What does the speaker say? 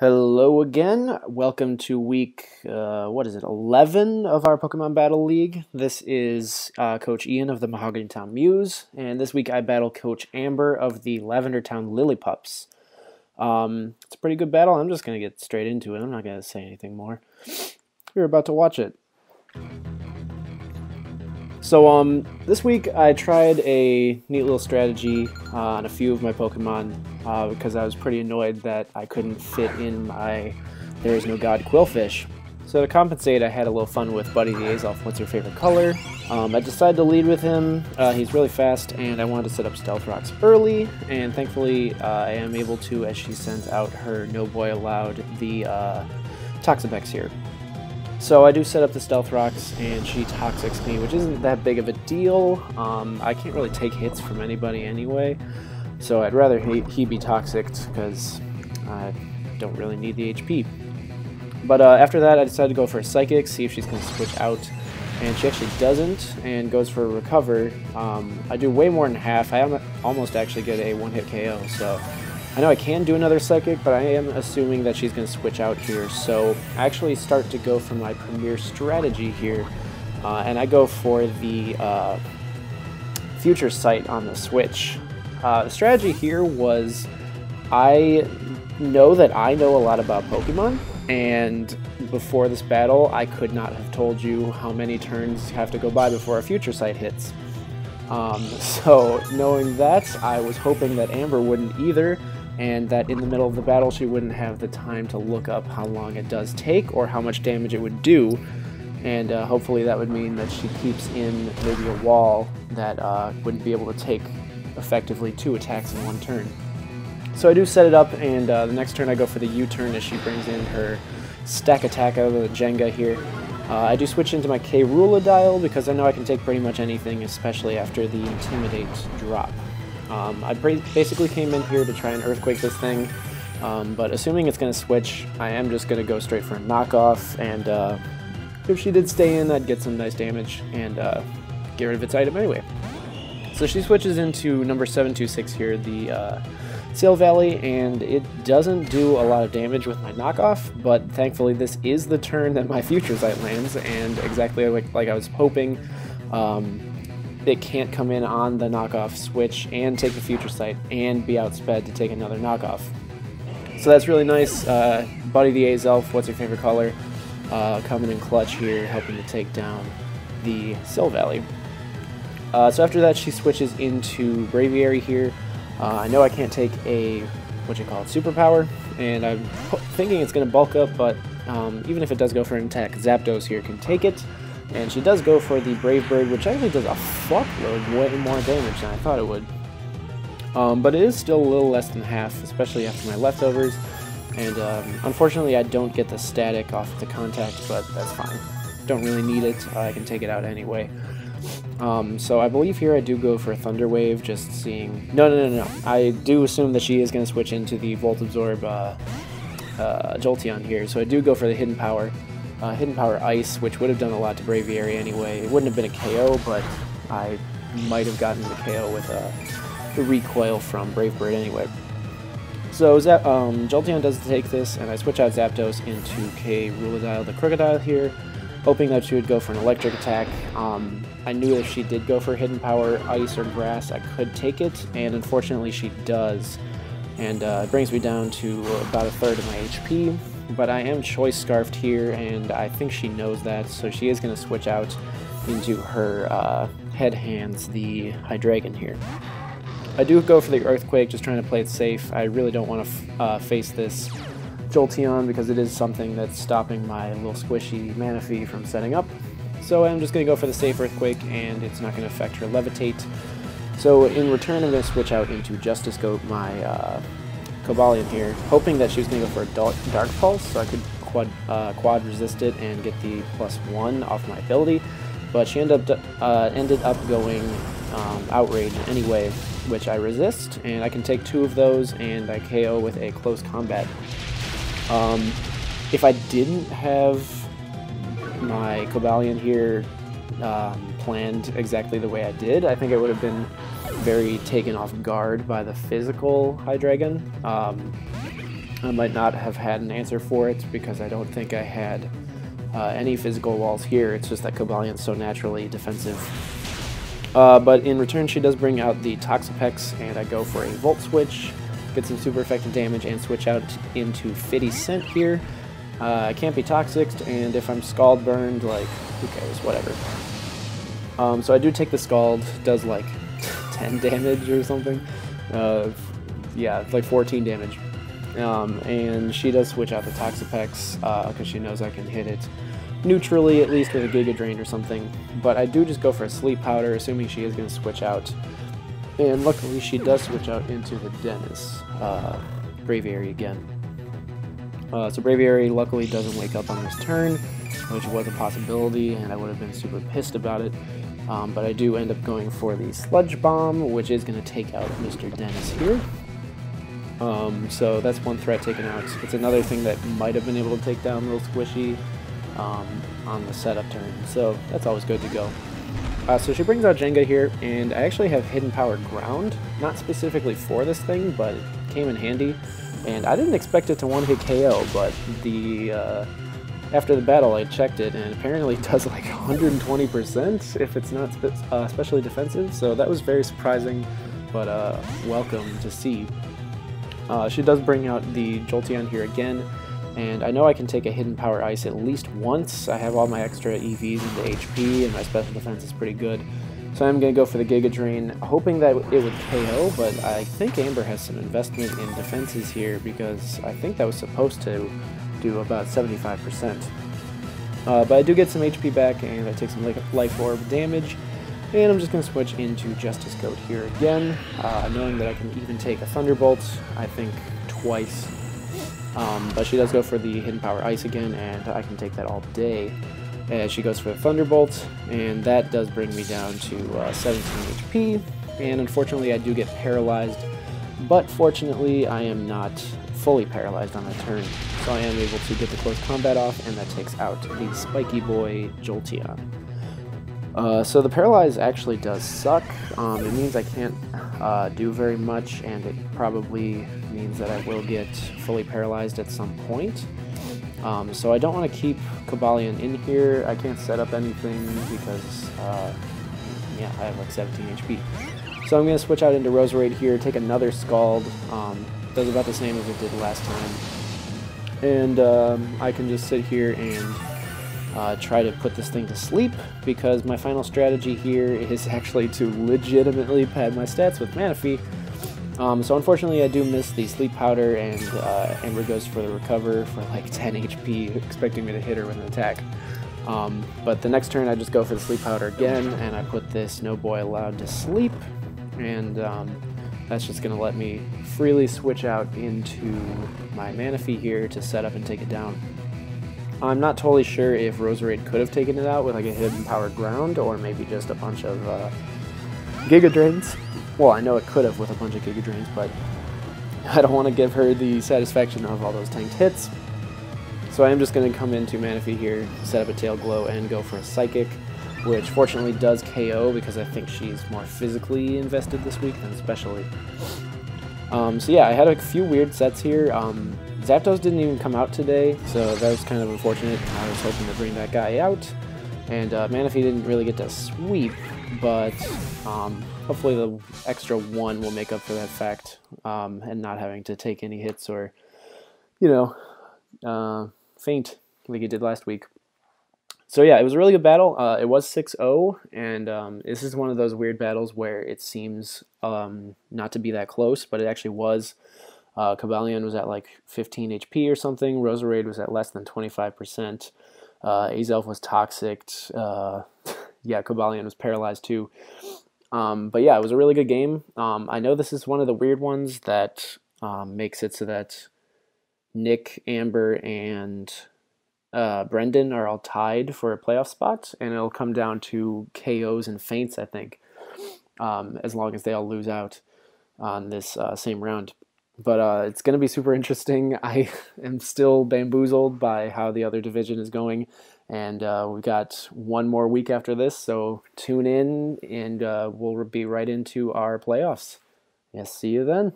Hello again. Welcome to week, uh, what is it, 11 of our Pokemon Battle League. This is uh, Coach Ian of the Mahogany Town Mews, and this week I battle Coach Amber of the Lavender Town Lillipups. Um, it's a pretty good battle. I'm just going to get straight into it. I'm not going to say anything more. You're about to watch it. So um, this week I tried a neat little strategy uh, on a few of my Pokemon uh, because I was pretty annoyed that I couldn't fit in my There Is No God Qwilfish. So to compensate, I had a little fun with Buddy the Azelf. What's your favorite color? Um, I decided to lead with him. Uh, he's really fast, and I wanted to set up Stealth Rocks early, and thankfully uh, I am able to as she sends out her No Boy Allowed the uh, Toxapex here. So I do set up the Stealth Rocks, and she Toxics me, which isn't that big of a deal. Um, I can't really take hits from anybody anyway, so I'd rather he, he be Toxic because I don't really need the HP. But uh, after that, I decided to go for a Psychic, see if she's going to switch out, and she actually doesn't, and goes for a Recover. Um, I do way more than half. I almost actually get a one-hit KO, so I know I can do another Psychic, but I am assuming that she's going to switch out here. So I actually start to go for my Premier strategy here, uh, and I go for the uh, Future Sight on the Switch. Uh, the strategy here was I know that I know a lot about Pokemon, and before this battle, I could not have told you how many turns have to go by before a Future Sight hits. Um, so knowing that, I was hoping that Amber wouldn't either, and that in the middle of the battle she wouldn't have the time to look up how long it does take or how much damage it would do. And uh, hopefully that would mean that she keeps in maybe a wall that uh, wouldn't be able to take effectively two attacks in one turn. So I do set it up, and uh, the next turn I go for the U-turn as she brings in her stack attack out of the Jenga here. Uh, I do switch into my K dial because I know I can take pretty much anything, especially after the Intimidate drop. Um, I basically came in here to try and Earthquake this thing, um, but assuming it's going to switch, I am just going to go straight for a knockoff, and uh, if she did stay in, I'd get some nice damage and uh, get rid of its item anyway. So she switches into number 726 here, the uh, Sail Valley, and it doesn't do a lot of damage with my knockoff, but thankfully this is the turn that my Future Sight lands, and exactly like, like I was hoping, um, it can't come in on the knockoff switch and take the future sight and be outsped to take another knockoff. So that's really nice. Uh, Buddy the Azelf, what's your favorite color? Uh, coming in clutch here, helping to take down the Cell Valley. Uh, so after that, she switches into Braviary here. Uh, I know I can't take a, what you call it, superpower, and I'm thinking it's going to bulk up, but um, even if it does go for an attack, Zapdos here can take it. And she does go for the Brave Bird, which actually does a fuckload way more damage than I thought it would. Um, but it is still a little less than half, especially after my leftovers. And um, unfortunately, I don't get the static off the contact, but that's fine. Don't really need it. I can take it out anyway. Um, so I believe here I do go for a Thunder Wave, just seeing... No, no, no, no. I do assume that she is going to switch into the Volt Absorb uh, uh, Jolteon here, so I do go for the Hidden Power uh, Hidden Power Ice, which would have done a lot to Braviary anyway. It wouldn't have been a KO, but I might have gotten the KO with uh, the recoil from Brave Bird anyway. So Zap um, Jolteon does take this, and I switch out Zapdos into Krookodile the Crocodile here, hoping that she would go for an electric attack. Um, I knew if she did go for Hidden Power, Ice, or Grass, I could take it, and unfortunately she does. And uh, it brings me down to about a third of my HP, but I am Choice Scarfed here, and I think she knows that, so she is going to switch out into her uh, head hands, the Hydreigon here. I do go for the Earthquake, just trying to play it safe. I really don't want to uh, face this Jolteon because it is something that's stopping my little squishy Manaphy from setting up. So I'm just going to go for the safe Earthquake, and it's not going to affect her Levitate. So in return, I'm going to switch out into Justice Goat, my uh, Cobalion here, hoping that she was going to go for a dark, Pulse so I could quad, uh, quad resist it and get the plus one off my ability. But she ended up, uh, ended up going um, Outrage anyway, which I resist, and I can take two of those and I KO with a close combat. Um, if I didn't have my Cobalion here um, planned exactly the way I did, I think it would have been very taken off guard by the physical Hydreigon. Um, I might not have had an answer for it because I don't think I had uh, any physical walls here. It's just that Cobalion's so naturally defensive. Uh, but in return, she does bring out the Toxapex, and I go for a Volt Switch, get some super effective damage, and switch out into Fitty Scent here. Uh, I can't be toxic, and if I'm Scald burned, like, who cares, whatever. Um, so I do take the Scald, does like 10 damage or something. Uh, yeah, like 14 damage. Um, and she does switch out the Toxapex because uh, she knows I can hit it neutrally, at least with a Giga Drain or something. But I do just go for a Sleep Powder, assuming she is going to switch out. And luckily, she does switch out into the Dennis uh, Braviary again. Uh, so Braviary luckily doesn't wake up on this turn, which was a possibility, and I would have been super pissed about it. Um, but I do end up going for the Sludge Bomb, which is going to take out Mr. Dennis here. Um, so that's one threat taken out. It's another thing that might have been able to take down Little Squishy um, on the setup turn, so that's always good to go. Uh, so she brings out Jenga here, and I actually have Hidden Power Ground, not specifically for this thing, but it came in handy. And I didn't expect it to one-hit KO, but the uh, after the battle I checked it, and apparently does like 120% if it's not spe uh, especially defensive, so that was very surprising, but uh, welcome to see. Uh, she does bring out the Jolteon here again, and I know I can take a Hidden Power Ice at least once. I have all my extra EVs into HP, and my special defense is pretty good. So I'm going to go for the Giga Drain, hoping that it would KO, but I think Amber has some investment in defenses here because I think that was supposed to do about 75%. Uh, but I do get some HP back, and I take some Life Orb damage, and I'm just going to switch into Justice Goat here again, uh, knowing that I can even take a Thunderbolt, I think twice. Um, but she does go for the Hidden Power Ice again, and I can take that all day. And she goes for the Thunderbolt, and that does bring me down to uh, 17 HP. And unfortunately, I do get paralyzed, but fortunately, I am not fully paralyzed on that turn. So I am able to get the close combat off, and that takes out the Spiky Boy Jolteon. Uh, so the paralyze actually does suck. Um, it means I can't uh, do very much, and it probably means that I will get fully paralyzed at some point. Um, so I don't want to keep Cobalion in here. I can't set up anything because, uh, yeah, I have like 17 HP. So I'm going to switch out into Roserade here, take another Scald. Um, does about the same as it did last time. And um, I can just sit here and uh, try to put this thing to sleep because my final strategy here is actually to legitimately pad my stats with Manaphy. Um, so unfortunately I do miss the sleep powder and uh, Amber goes for the recover for like 10 HP expecting me to hit her with an attack. Um, but the next turn I just go for the sleep powder again and I put this no boy allowed to sleep and um, that's just going to let me freely switch out into my Manaphy here to set up and take it down. I'm not totally sure if Roserade could have taken it out with like a hidden power ground or maybe just a bunch of uh, Giga Drains. Well, I know it could have with a bunch of Giga Drains, but I don't want to give her the satisfaction of all those tanked hits. So I am just going to come into Manaphy here, set up a Tail Glow, and go for a Psychic, which fortunately does KO because I think she's more physically invested this week than especially. Um, so yeah, I had a few weird sets here. Um, Zapdos didn't even come out today, so that was kind of unfortunate. I was hoping to bring that guy out. And uh, Manaphy didn't really get to sweep, but um, hopefully the extra one will make up for that fact um, and not having to take any hits or, you know, uh, faint like he did last week. So yeah, it was a really good battle. Uh, it was 6-0, and um, this is one of those weird battles where it seems um, not to be that close, but it actually was. Uh, was at like 15 HP or something. Roserade was at less than 25%. Uh, Azelf was toxic. Uh, yeah, Cobalion was paralyzed too. Um, but yeah, it was a really good game. Um, I know this is one of the weird ones that um, makes it so that Nick, Amber, and uh, Brendan are all tied for a playoff spot, and it'll come down to KOs and faints, I think, um, as long as they all lose out on this uh, same round but uh, it's going to be super interesting. I am still bamboozled by how the other division is going, and uh, we've got one more week after this, so tune in, and uh, we'll be right into our playoffs. Yes, see you then.